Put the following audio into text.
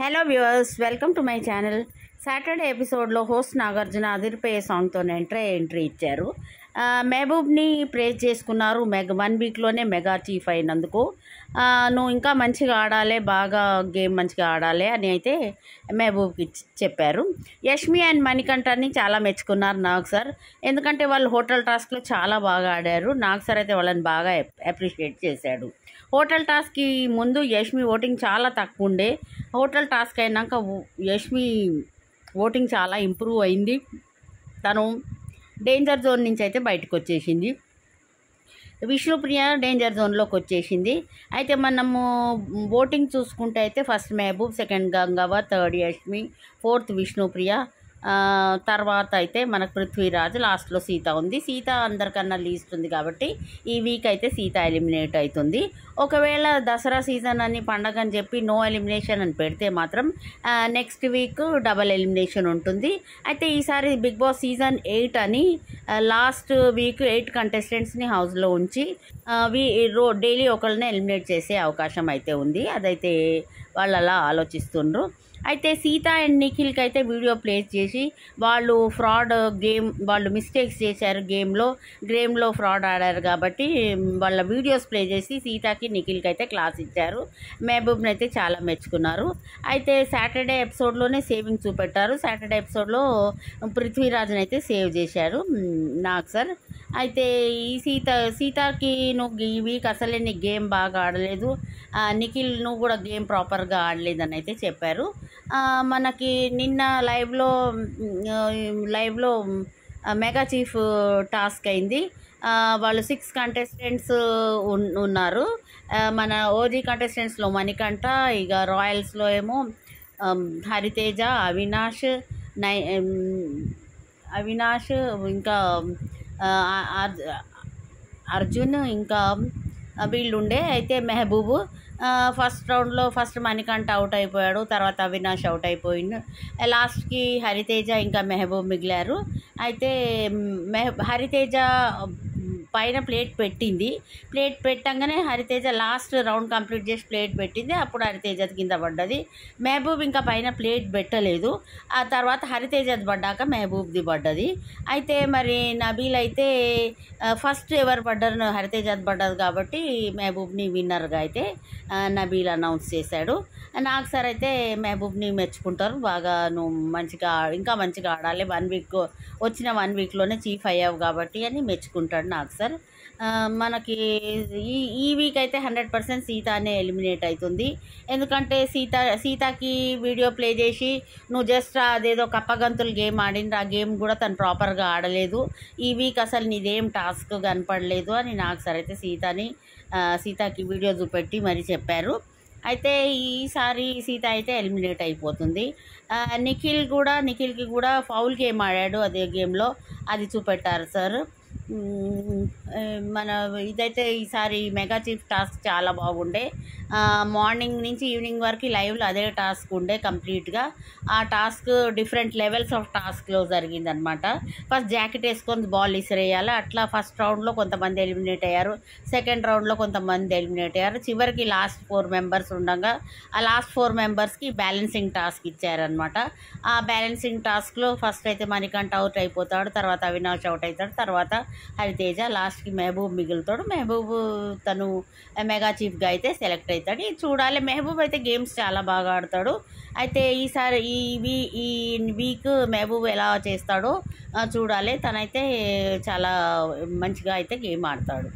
Hello viewers welcome to my channel. Saturday ఎపిసోడ్లో host Nagarjuna అదిరిపోయే సాంగ్తో ఎంట్రీ ఎంట్రీ ఇచ్చారు. మెహబూబ్ని ప్రేజ్ చేసుకున్నారు. మెగ వన్ వీక్లోనే మెగా చీఫ్ అయినందుకు. నువ్వు ఇంకా మంచిగా ఆడాలి బాగా గేమ్ మంచిగా ఆడాలి అని అయితే మెహబూబ్కి చెప్పారు. యష్మి అండ్ మణికంఠని చాలా మెచ్చుకున్నారు నాగ్ సార్ ఎందుకంటే వాళ్ళు హోటల్ టాస్క్లో చాలా బాగా ఆడారు. నాగ్ సార్ అయితే వాళ్ళని బాగా అప్రిషియేట్ చేశాడు. హోటల్ టాస్క్కి ముందు యష్మి ఓటింగ్ చాలా తక్కువ ఉండే. హోటల్ టాస్క్ అయినాక యష్మి ఓటింగ్ చాలా ఇంప్రూవ్ అయింది. తను డేంజర్ జోన్ నుంచి అయితే బయటకు వచ్చేసింది. విష్ణుప్రియ డేంజర్ జోన్లోకి వచ్చేసింది. అయితే మనము ఓటింగ్ చూసుకుంటే అయితే first Mehboob second Gangavva third Yashmi fourth Vishnupriya తర్వాత అయితే మనకు పృథ్వీరాజ్ లాస్ట్లో సీత ఉంది. సీత అందరికన్నా లీస్ట్ ఉంది కాబట్టి ఈ వీక్ అయితే సీత ఎలిమినేట్ అవుతుంది. ఒకవేళ దసరా సీజన్ అని పండగ అని చెప్పి నో ఎలిమినేషన్ అని పెడితే మాత్రం నెక్స్ట్ వీక్ డబల్ ఎలిమినేషన్ ఉంటుంది. అయితే ఈసారి బిగ్ బాస్ సీజన్ ఎయిట్ అని లాస్ట్ వీక్ ఎయిట్ కంటెస్టెంట్స్ని హౌస్లో ఉంచి వీ రో డైలీ ఒకళ్ళని ఎలిమినేట్ చేసే అవకాశం అయితే ఉంది. అదైతే వాళ్ళు అలా ఆలోచిస్తుండ్రు. అయితే సీత అండ్ నిఖిల్కి అయితే వీడియో ప్లేస్ చేసి వాళ్ళు ఫ్రాడ్ గేమ్ వాళ్ళు మిస్టేక్స్ చేశారు గేమ్లో. గేమ్లో ఫ్రాడ్ ఆడారు కాబట్టి వాళ్ళ వీడియోస్ ప్లే చేసి సీతకి నిఖిల్కి అయితే క్లాస్ ఇచ్చారు. మహబూబ్ని అయితే చాలా మెచ్చుకున్నారు. అయితే సాటర్డే ఎపిసోడ్లోనే సేవింగ్ చూపెట్టారు. సాటర్డే ఎపిసోడ్లో పృథ్వీరాజ్ని అయితే సేవ్ చేశారు. నాకు సార్. అయితే ఈ సీత సీతకి నువ్వు ఈ వీక్ అసలే నీ గేమ్ బాగా ఆడలేదు. నిఖిల్ నువ్వు కూడా గేమ్ ప్రాపర్గా ఆడలేదని అయితే చెప్పారు. మనకి నిన్న లైవ్లో లైవ్లో మెగా చీఫ్ టాస్క్ అయింది. వాళ్ళు సిక్స్ కంటెస్టెంట్స్ ఉన్- ఉన్నారు. మన ఓజీ కంటెస్టెంట్స్లో మణికంఠ ఇక రాయల్స్లో ఏమో హరితేజ అవినాష్ నై అవినాష్ ఇంకా అర్జున్ ఇంకా వీళ్ళుండే. అయితే మెహబూబు ఫస్ట్ రౌండ్లో ఫస్ట్ మణికంఠ అవుట్ అయిపోయాడు. తర్వాత అవినాష్ అవుట్ అయిపోయిండు. లాస్ట్కి హరితేజ ఇంకా మెహబూబ్ మిగిలారు. అయితే మెహ హరితేజ పైన ప్లేట్ పెట్టింది. ప్లేట్ పెట్టంగానే హరితేజ లాస్ట్ రౌండ్ కంప్లీట్ చేసి ప్లేట్ పెట్టింది. అప్పుడు హరితేజది కింద పడ్డది. మహబూబ్ ఇంకా పైన ప్లేట్ పెట్టలేదు. ఆ తర్వాత హరితేజది పడ్డాక మహబూబ్ది పడ్డది. అయితే మరి నబీల్ అయితే ఫస్ట్ ఎవరు పడ్డారు హరితేజది పడ్డది కాబట్టి మహబూబ్ని విన్నర్గా అయితే నబీల్ అనౌన్స్ చేశాడు. నాకు సార్ అయితే మెహబూబ్ని మెచ్చుకుంటారు. బాగా నువ్వు మంచిగా ఇంకా మంచిగా ఆడాలి. వన్ వీక్ వచ్చిన వన్ వీక్లోనే చీఫ్ అయ్యావు కాబట్టి అని మెచ్చుకుంటాడు నాకు సార్. మనకి ఈ ఈ వీక్ అయితే హండ్రెడ్ పర్సెంట్ సీత అనే ఎలిమినేట్ అవుతుంది ఎందుకంటే సీత సీతకి వీడియో ప్లే చేసి నువ్వు జస్ట్ అదేదో కప్పగంతులు గేమ్ ఆడింది ఆ గేమ్ కూడా తను ప్రాపర్గా ఆడలేదు. ఈ వీక్ అసలు నీదేం టాస్క్ కనపడలేదు అని నాకు సార్ అయితే సీతని సీతకి వీడియో చూపెట్టి మరి చెప్పారు. అయితే ఈసారి సీత అయితే ఎలిమినేట్ అయిపోతుంది. నిఖిల్ కూడా నిఖిల్కి కూడా ఫౌల్ గేమ్ ఆడాడు అదే గేమ్లో అది చూపెట్టారు సార్. మన ఇదైతే ఈసారి మెగా చీఫ్ టాస్క్ చాలా బాగుండే. మార్నింగ్ నుంచి ఈవినింగ్ వరకు లైవ్లో అదే టాస్క్ ఉండే కంప్లీట్గా. ఆ టాస్క్ డిఫరెంట్ లెవెల్స్ ఆఫ్ టాస్క్లో జరిగిందనమాట ఫస్ట్ జాకెట్ వేసుకొని బాల్ ఇసిరేయాలి. అట్లా ఫస్ట్ రౌండ్లో కొంతమంది ఎలిమినేట్ అయ్యారు. సెకండ్ రౌండ్లో కొంతమంది ఎలిమినేట్ అయ్యారు. చివరికి లాస్ట్ ఫోర్ మెంబర్స్ ఉండగా ఆ లాస్ట్ ఫోర్ మెంబర్స్కి బ్యాలెన్సింగ్ టాస్క్ ఇచ్చారనమాట ఆ బ్యాలెన్సింగ్ టాస్క్లో ఫస్ట్ అయితే మణికంఠ అవుట్ అయిపోతాడు తర్వాత అవినాష్ అవుట్ అవుతాడు తర్వాత హరితేజ లాస్ట్కి మెహబూబ్ మిగులుతాడు. మహబూబ్ తను మెగా చీఫ్గా అయితే సెలెక్ట్ అవుతాడు. ఇది చూడాలి. మెహబూబ్ అయితే గేమ్స్ చాలా బాగా ఆడతాడు. అయితే ఈసారి ఈ వీ ఈ వీక్ మెహబూబ్ ఎలా చేస్తాడో చూడాలి. తనైతే చాలా మంచిగా అయితే గేమ్ ఆడతాడు.